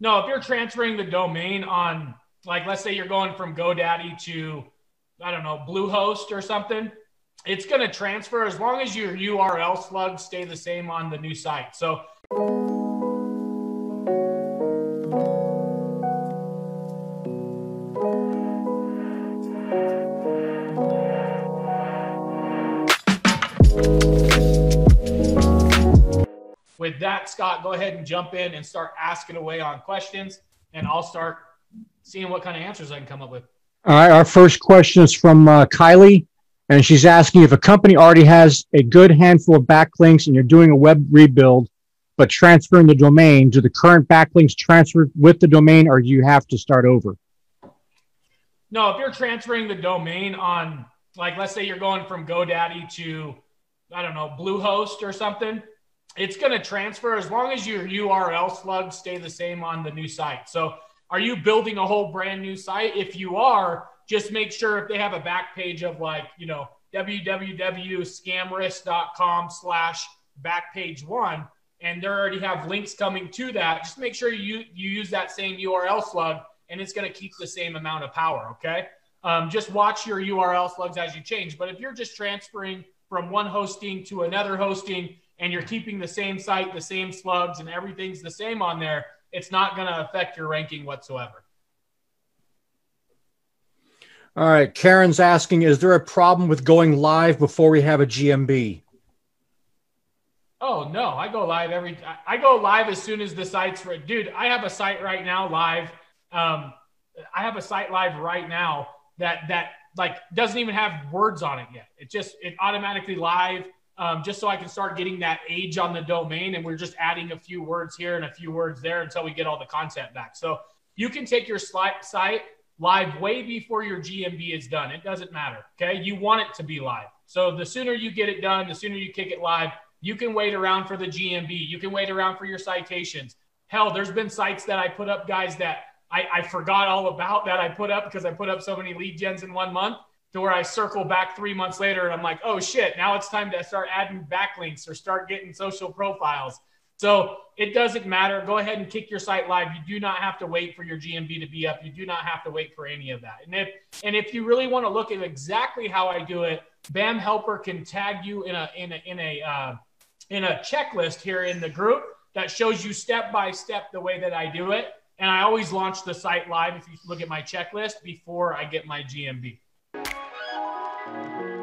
No, if you're transferring the domain on, like, let's say you're going from GoDaddy to, I don't know, Bluehost or something, it's going to transfer as long as your URL slugs stay the same on the new site. So, with that, Scott, go ahead and jump in and start asking away on questions, and I'll start seeing what kind of answers I can come up with. All right. Our first question is from uh, Kylie, and she's asking if a company already has a good handful of backlinks and you're doing a web rebuild, but transferring the domain, do the current backlinks transfer with the domain, or do you have to start over? No, if you're transferring the domain on, like, let's say you're going from GoDaddy to, I don't know, Bluehost or something, it's going to transfer as long as your URL slugs stay the same on the new site. So, are you building a whole brand new site? If you are, just make sure if they have a back page of like, you know, www.scamrisk.com slash back page one, and they already have links coming to that, just make sure you, you use that same URL slug and it's going to keep the same amount of power. Okay. Um, just watch your URL slugs as you change. But if you're just transferring from one hosting to another hosting, and you're keeping the same site, the same slugs, and everything's the same on there, it's not going to affect your ranking whatsoever. All right. Karen's asking Is there a problem with going live before we have a GMB? Oh, no. I go live every I go live as soon as the site's ready. Dude, I have a site right now live. Um, I have a site live right now that, that like doesn't even have words on it yet. It just, it automatically live um, just so I can start getting that age on the domain. And we're just adding a few words here and a few words there until we get all the content back. So you can take your site live way before your GMB is done. It doesn't matter. Okay. You want it to be live. So the sooner you get it done, the sooner you kick it live. You can wait around for the GMB. You can wait around for your citations. Hell, there's been sites that I put up, guys, that I, I forgot all about that I put up because I put up so many lead gens in one month to where I circle back three months later and I'm like, oh shit, now it's time to start adding backlinks or start getting social profiles. So it doesn't matter. Go ahead and kick your site live. You do not have to wait for your GMB to be up. You do not have to wait for any of that. And if and if you really want to look at exactly how I do it, BAM Helper can tag you in a in a in a uh, in a checklist here in the group that shows you step by step the way that I do it. And I always launch the site live if you look at my checklist before I get my GMB thank you